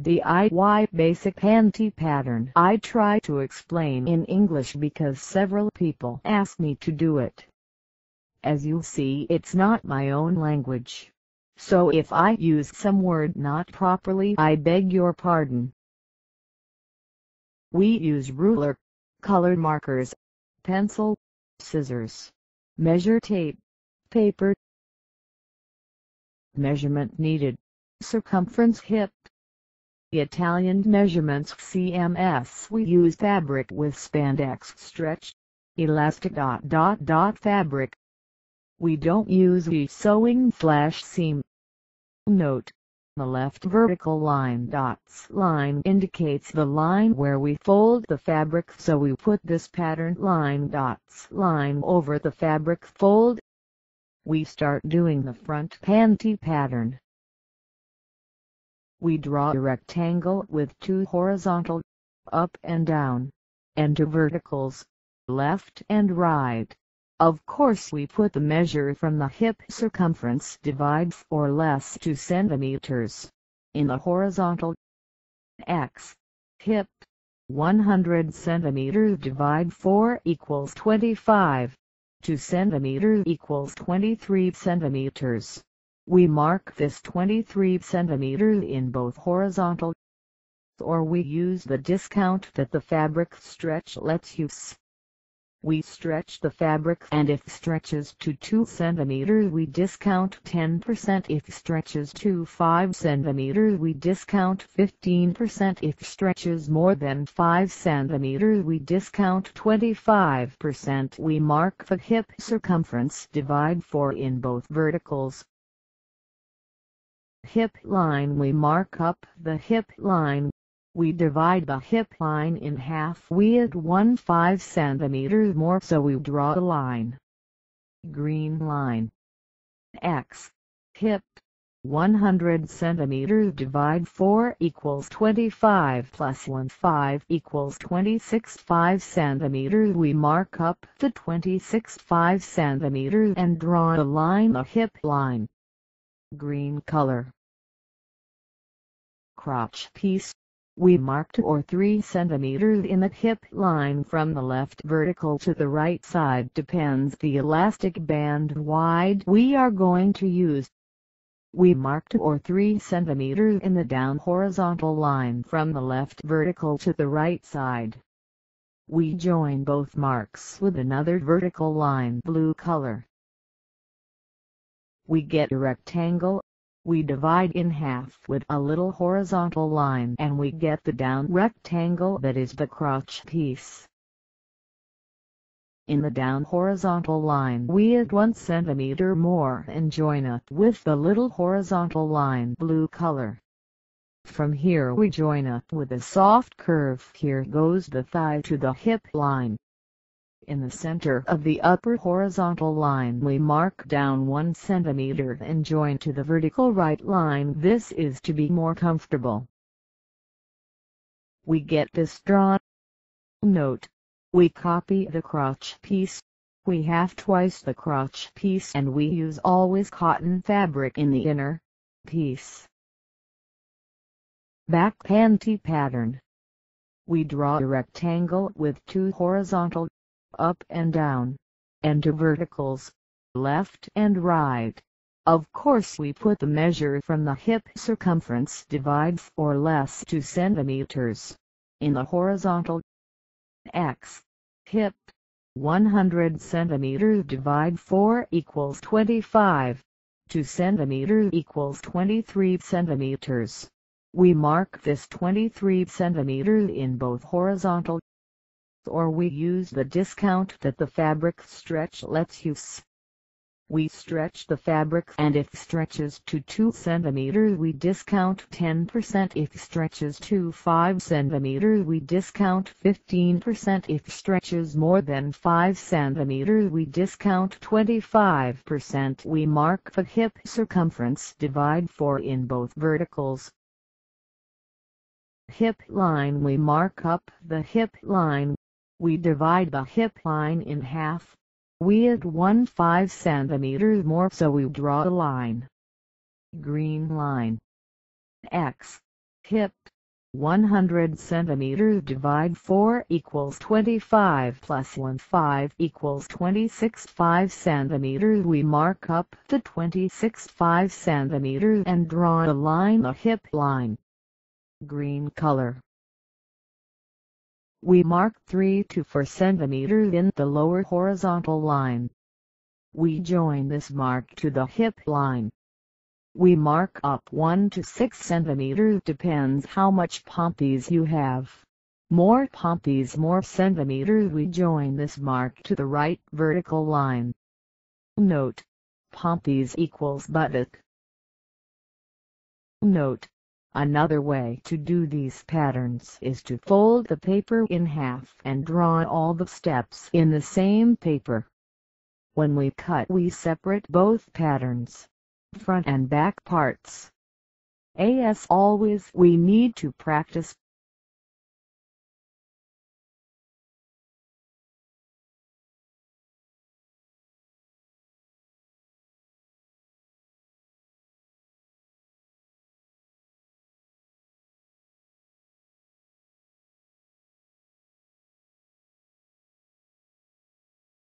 DIY basic panty pattern I try to explain in English because several people ask me to do it. As you see it's not my own language. So if I use some word not properly I beg your pardon. We use ruler, color markers, pencil, scissors, measure tape, paper. Measurement needed. Circumference hip. Italian measurements CMS we use fabric with spandex stretch. Elastic dot dot dot fabric. We don't use the sewing flash seam. Note. The left vertical line dots line indicates the line where we fold the fabric so we put this pattern line dots line over the fabric fold. We start doing the front panty pattern. We draw a rectangle with two horizontal, up and down, and two verticals, left and right. Of course we put the measure from the hip circumference divide or less 2 centimeters. In the horizontal x, hip, 100 centimeters divide 4 equals 25. 2 centimeters equals 23 centimeters. We mark this 23 cm in both horizontal or we use the discount that the fabric stretch lets use. We stretch the fabric and if stretches to 2 cm we discount 10% if stretches to 5 cm we discount 15% if stretches more than 5 cm we discount 25% we mark the hip circumference divide 4 in both verticals hip line we mark up the hip line. We divide the hip line in half we add 1 5 centimeters more so we draw a line. Green line. X. Hip. 100 centimeters divide 4 equals 25 plus 1 5 equals 26 5 centimeters we mark up the 26 5 centimeters and draw a line a hip line. Green color crotch piece. We marked or 3 centimeters in the hip line from the left vertical to the right side depends the elastic band wide we are going to use. We marked or 3 centimeters in the down horizontal line from the left vertical to the right side. We join both marks with another vertical line blue color. We get a rectangle we divide in half with a little horizontal line and we get the down rectangle that is the crotch piece. In the down horizontal line we add 1 cm more and join it with the little horizontal line blue color. From here we join it with a soft curve here goes the thigh to the hip line. In the center of the upper horizontal line we mark down 1 cm and join to the vertical right line this is to be more comfortable. We get this drawn. Note. We copy the crotch piece. We have twice the crotch piece and we use always cotton fabric in the inner piece. Back panty pattern. We draw a rectangle with two horizontal up and down, and to verticals, left and right. Of course we put the measure from the hip circumference divide or less to centimeters. In the horizontal x, hip, 100 centimeters divide 4 equals 25. 2 centimeters equals 23 centimeters. We mark this 23 centimeters in both horizontal or we use the discount that the fabric stretch lets use. We stretch the fabric and if stretches to 2 cm we discount 10% if stretches to 5 cm we discount 15% if stretches more than 5 cm we discount 25% we mark the hip circumference divide 4 in both verticals. Hip line we mark up the hip line we divide the hip line in half. We add 1 5 cm more so we draw a line. Green line. X. hip 100 centimeters divide 4 equals 25 plus 1 5 equals 26 5 centimeters we mark up the 26 5 centimeters and draw a line a hip line green color we mark 3 to 4 centimeters in the lower horizontal line we join this mark to the hip line we mark up 1 to 6 centimeters depends how much poppies you have. More poppies more centimeters we join this mark to the right vertical line. Note. Poppies equals buttock. Note. Another way to do these patterns is to fold the paper in half and draw all the steps in the same paper. When we cut we separate both patterns front and back parts. As always we need to practice